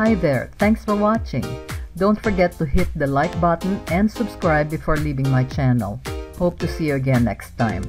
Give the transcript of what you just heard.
Hi there, thanks for watching. Don't forget to hit the like button and subscribe before leaving my channel. Hope to see you again next time.